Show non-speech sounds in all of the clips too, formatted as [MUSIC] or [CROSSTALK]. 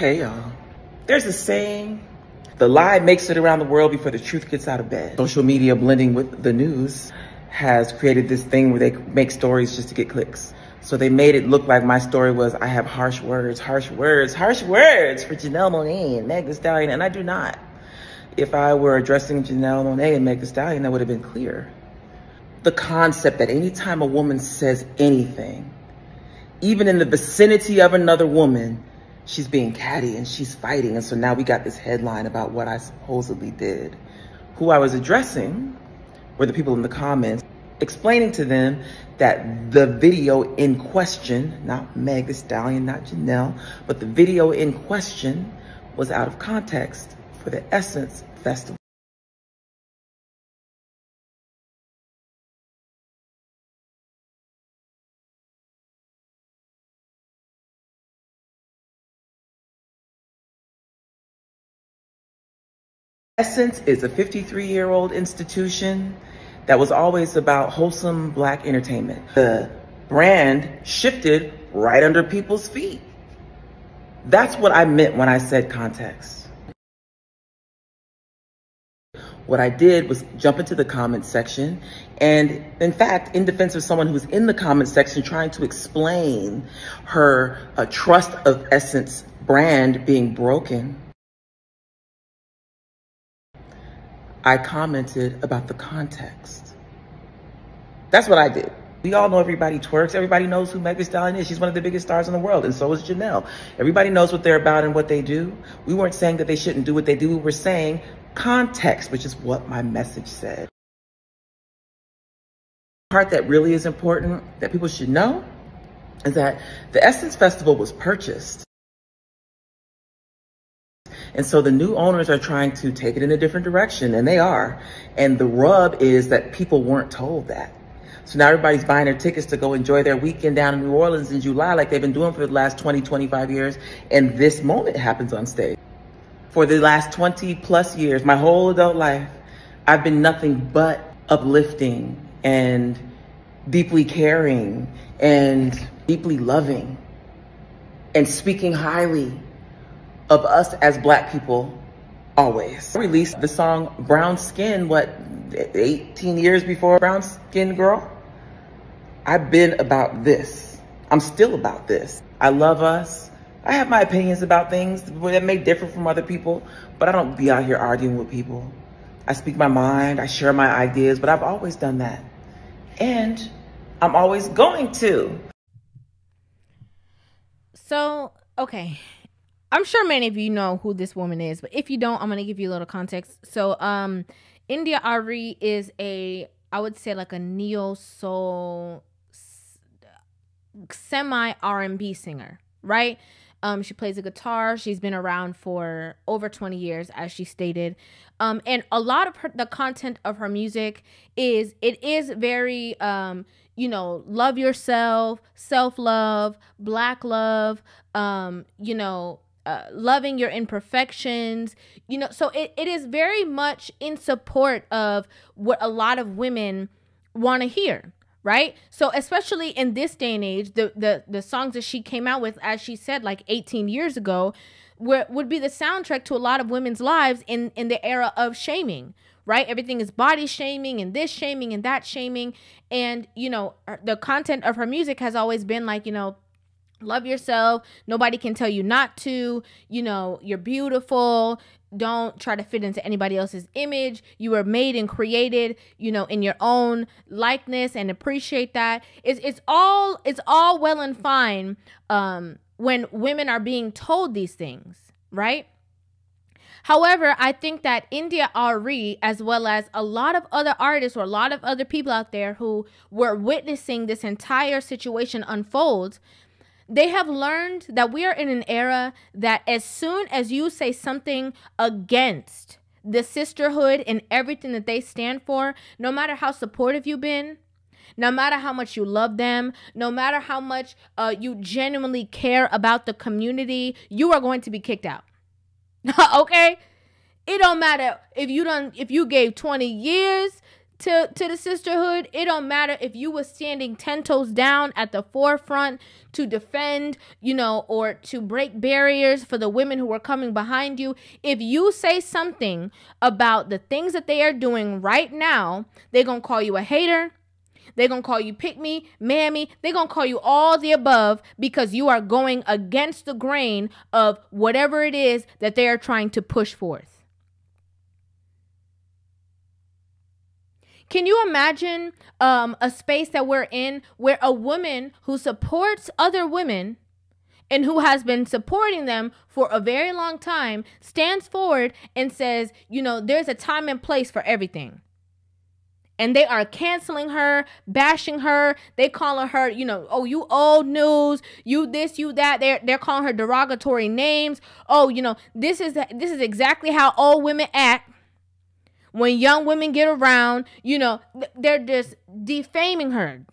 Hey y'all, there's a saying, the lie makes it around the world before the truth gets out of bed. Social media blending with the news has created this thing where they make stories just to get clicks. So they made it look like my story was I have harsh words, harsh words, harsh words for Janelle Monáe and Meg Thee Stallion, and I do not. If I were addressing Janelle Monáe and Meg Thee Stallion, that would have been clear. The concept that anytime a woman says anything, even in the vicinity of another woman, she's being catty and she's fighting. And so now we got this headline about what I supposedly did. Who I was addressing were the people in the comments explaining to them that the video in question, not Meg Stallion, not Janelle, but the video in question was out of context for the Essence Festival. Essence is a 53 year old institution that was always about wholesome black entertainment. The brand shifted right under people's feet. That's what I meant when I said context. What I did was jump into the comment section and in fact, in defense of someone who was in the comment section trying to explain her uh, trust of Essence brand being broken, I commented about the context. That's what I did. We all know everybody twerks. Everybody knows who Meg Thee Stallion is. She's one of the biggest stars in the world, and so is Janelle. Everybody knows what they're about and what they do. We weren't saying that they shouldn't do what they do. We were saying context, which is what my message said. The part that really is important that people should know is that the Essence Festival was purchased and so the new owners are trying to take it in a different direction, and they are. And the rub is that people weren't told that. So now everybody's buying their tickets to go enjoy their weekend down in New Orleans in July like they've been doing for the last 20, 25 years. And this moment happens on stage. For the last 20 plus years, my whole adult life, I've been nothing but uplifting and deeply caring and deeply loving and speaking highly of us as black people always. I released the song Brown Skin, what, 18 years before Brown Skin Girl? I've been about this. I'm still about this. I love us. I have my opinions about things that may differ from other people, but I don't be out here arguing with people. I speak my mind, I share my ideas, but I've always done that. And I'm always going to. So, okay. I'm sure many of you know who this woman is, but if you don't, I'm gonna give you a little context. So, um, India.Arie is a, I would say like a neo soul, semi R and B singer, right? Um, she plays a guitar. She's been around for over 20 years, as she stated. Um, and a lot of her, the content of her music is it is very um, you know, love yourself, self love, black love, um, you know, uh, loving your imperfections you know so it, it is very much in support of what a lot of women want to hear right? So especially in this day and age the, the the songs that she came out with as she said like 18 years ago were, would be the soundtrack to a lot of women's lives in in the era of shaming right? Everything is body shaming and this shaming and that shaming. And you know the content of her music has always been like you know love yourself. Nobody can tell you not to. You know you're beautiful. Don't try to fit into anybody else's image. You were made and created you know in your own likeness and appreciate that. It's, it's all it's all well and fine um when women are being told these things right? However, I think that India.Arie, as well as a lot of other artists or a lot of other people out there who were witnessing this entire situation unfold, they have learned that we are in an era that as soon as you say something against the sisterhood and everything that they stand for, no matter how supportive you've been, no matter how much you love them, no matter how much uh, you genuinely care about the community, you are going to be kicked out. [LAUGHS] okay? It don't matter if you don't if you gave 20 years to to the sisterhood it don't matter if you were standing 10 toes down at the forefront to defend you know or to break barriers for the women who are coming behind you if you say something about the things that they are doing right now they're gonna call you a hater they're going to call you pick me, mammy. They're going to call you all the above because you are going against the grain of whatever it is that they are trying to push forth. Can you imagine um, a space that we're in where a woman who supports other women and who has been supporting them for a very long time stands forward and says, you know, there's a time and place for everything. And they are canceling her, bashing her. They calling her, you know, oh, you old news, you this, you that. They're they're calling her derogatory names. Oh, you know, this is this is exactly how old women act when young women get around, you know, they're just defaming her.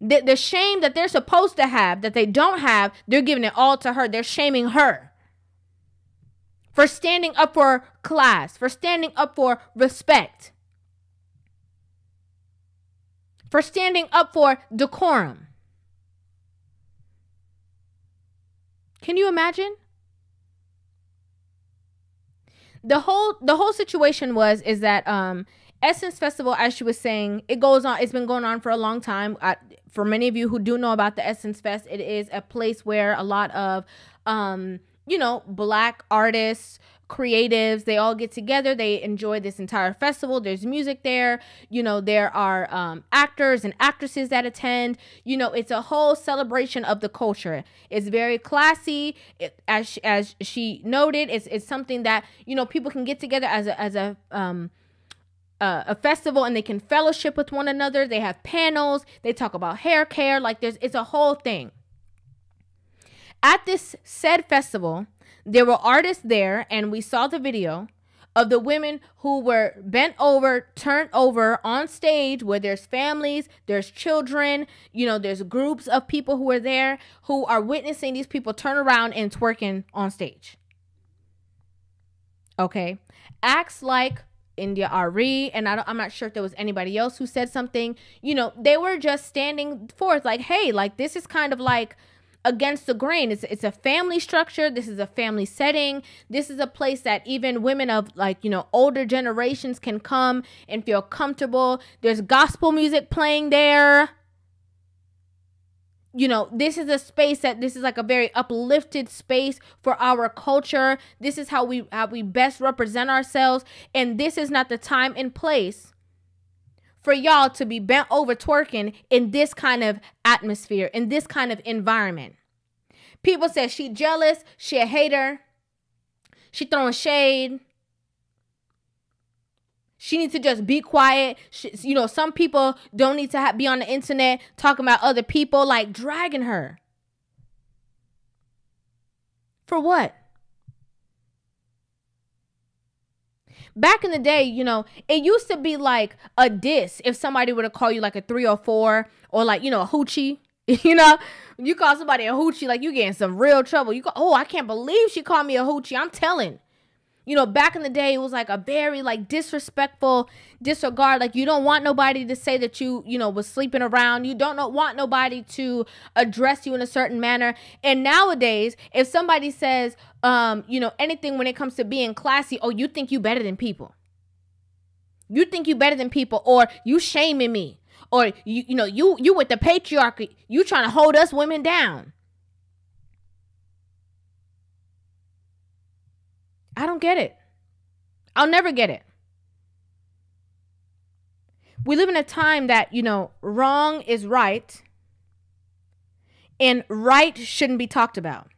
The, the shame that they're supposed to have that they don't have, they're giving it all to her. They're shaming her for standing up for class, for standing up for respect, for standing up for decorum. Can you imagine? The whole the whole situation was is that um Essence Festival, as she was saying, it goes on. It's been going on for a long time. I, for many of you who do know about the Essence Fest, it is a place where a lot of, um, you know, black artists, creatives. They all get together. They enjoy this entire festival. There's music there. You know there are um, actors and actresses that attend. You know it's a whole celebration of the culture. It's very classy. It, as she, as she noted it's, it's something that you know people can get together as a as a um uh, a festival and they can fellowship with one another. They have panels. They talk about hair care. Like there's it's a whole thing at this said festival there were artists there, and we saw the video of the women who were bent over, turned over on stage where there's families, there's children, you know, there's groups of people who are there who are witnessing these people turn around and twerking on stage. Okay. Acts like India Arie, and I I am not sure if there was anybody else who said something. You know, they were just standing forth like, hey, like this is kind of like against the grain. It's it's a family structure. This is a family setting. This is a place that even women of like, you know, older generations can come and feel comfortable. There's gospel music playing there. You know, this is a space that this is like a very uplifted space for our culture. This is how we how we best represent ourselves and this is not the time and place for y'all to be bent over twerking in this kind of atmosphere, in this kind of environment. People say she jealous, she a hater, she throwing shade. She needs to just be quiet. She, you know, some people don't need to be on the internet talking about other people, like dragging her. For what? back in the day, you know, it used to be like a diss if somebody were to call you like a 304 or like, you know, a hoochie. [LAUGHS] You know, you call somebody a hoochie, like you get in some real trouble. You go, oh, I can't believe she called me a hoochie. I'm telling you know, back in the day, it was like a very like disrespectful disregard. Like you don't want nobody to say that you, you know, was sleeping around. You don't know, want nobody to address you in a certain manner. And nowadays, if somebody says, um, you know, anything when it comes to being classy, oh, you think you better than people. You think you better than people, or you shaming me, or you, you know, you you with the patriarchy, you trying to hold us women down. I don't get it. I'll never get it. We live in a time that, you know, wrong is right and right shouldn't be talked about.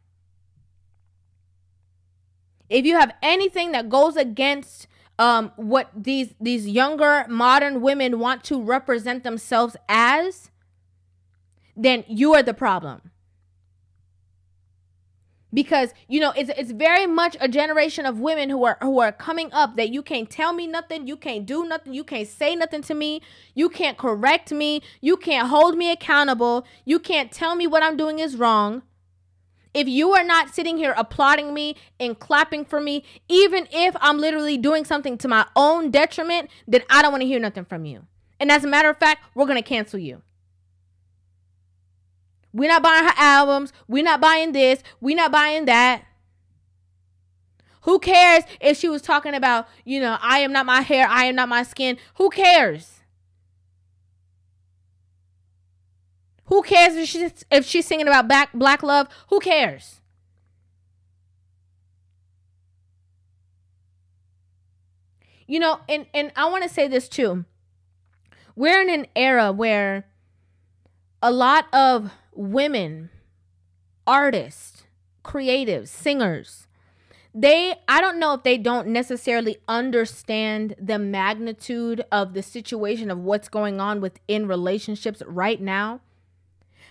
If you have anything that goes against um, what these these younger modern women want to represent themselves as, then you are the problem because you know it's it's very much a generation of women who are who are coming up that you can't tell me nothing, you can't do nothing, you can't say nothing to me, you can't correct me, you can't hold me accountable, you can't tell me what I'm doing is wrong. If you are not sitting here applauding me and clapping for me, even if I'm literally doing something to my own detriment, then I don't want to hear nothing from you. And as a matter of fact, we're going to cancel you. We're not buying her albums. We're not buying this. We're not buying that. Who cares if she was talking about, you know, I am not my hair, I am not my skin? Who cares? Who cares if she's if she's singing about black black love? Who cares? You know, and and I want to say this too. We're in an era where a lot of women, artists, creatives, singers, they I don't know if they don't necessarily understand the magnitude of the situation of what's going on within relationships right now.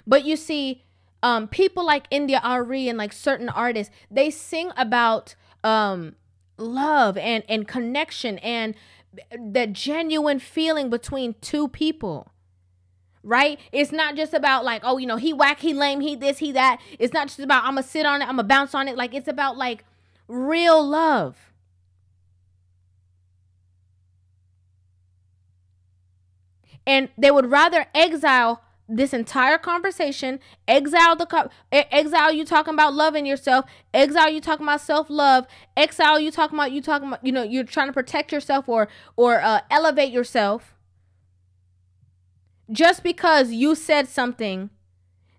But you see, um, people like India Arie and like certain artists, they sing about um love and and connection and the genuine feeling between two people right? It's not just about like, oh, you know, he whack, he lame, he this, he that. It's not just about I'm gonna sit on it, I'm gonna bounce on it. Like it's about like real love. And they would rather exile this entire conversation, exile the exile you talking about loving yourself, exile you talking about self-love, exile you talking about you talking about you know you're trying to protect yourself or or uh, elevate yourself just because you said something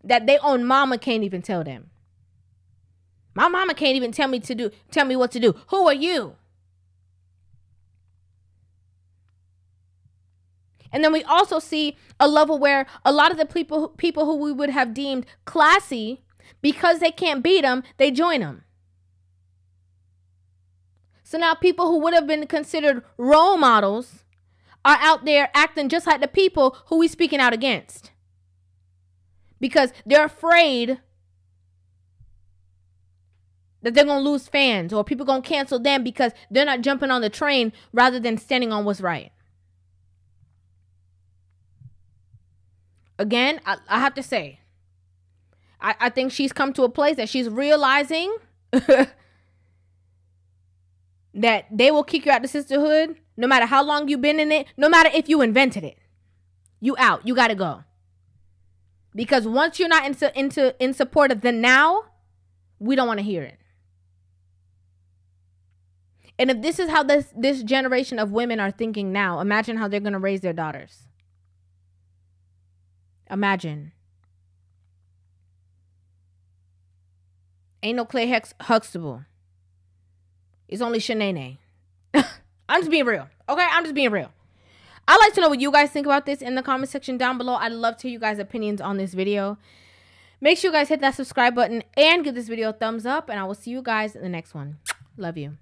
that they own mama can't even tell them. My mama can't even tell me to do tell me what to do. Who are you? And then we also see a level where a lot of the people people who we would have deemed classy because they can't beat them, they join them. So now people who would have been considered role models are out there acting just like the people who we speaking out against. Because they're afraid that they're going to lose fans or people going to cancel them because they're not jumping on the train rather than standing on what's right. Again, I, I have to say, I, I think she's come to a place that she's realizing [LAUGHS] that they will kick you out the sisterhood no matter how long you've been in it, no matter if you invented it. You out. You got to go. Because once you're not into into in support of the now, we don't want to hear it. And if this is how this this generation of women are thinking now, imagine how they're going to raise their daughters. Imagine. Ain't no Clair Hex- Huxtable. It's only Shanae. [LAUGHS] I'm just being real. Okay, I'm just being real. I'd like to know what you guys think about this in the comment section down below. I'd love to hear you guys' opinions on this video. Make sure you guys hit that subscribe button and give this video a thumbs up. And I will see you guys in the next one. Love you.